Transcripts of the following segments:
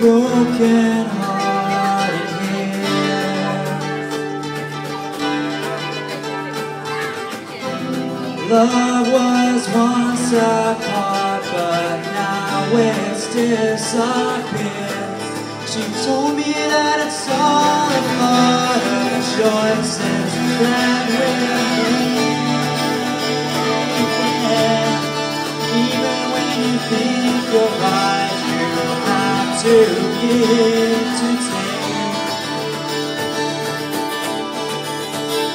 broken hearted here. Love was once apart, but now it's disappeared. She told me that it's all a part of choices to give to take.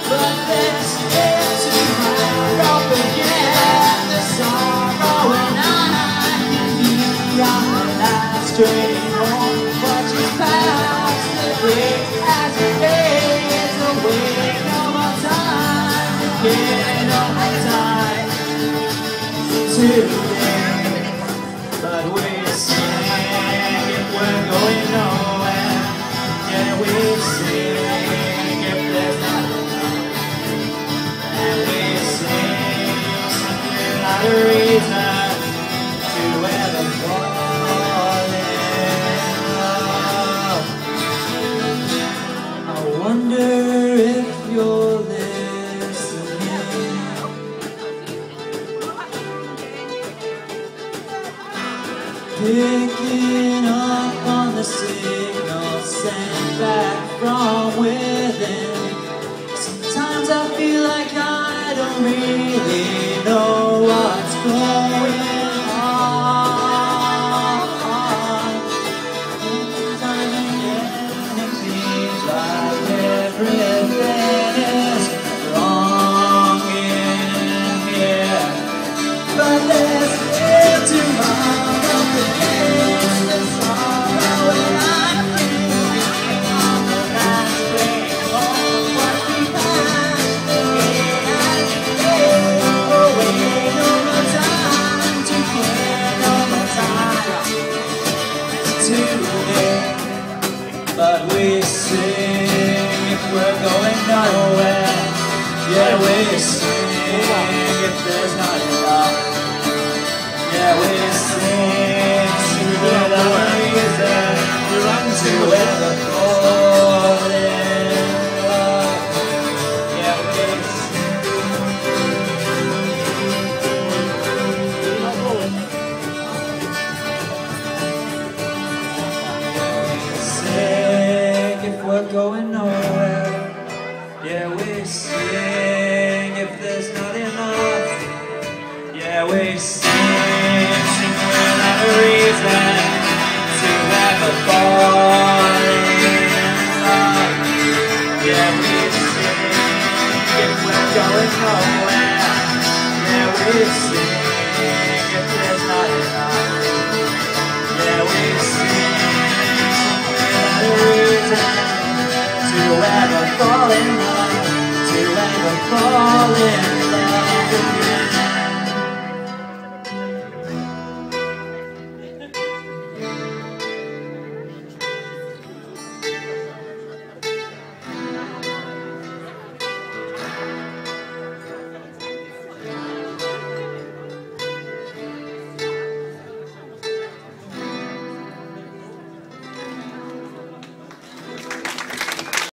But there's still tomorrow, forget the sorrow, and I can be on the last train home. But you pass the as time to time today. Wonder if you're listening. Picking up on the signal sent back from within. Sometimes I feel like I don't really know But we sing we're going nowhere. Yeah, we sing We sing not a reason to ever fall in love. Yeah, we sing if we're going nowhere. Yeah, we sing if there's not enough. Yeah, we sing not a reason to ever fall in love, to ever fall in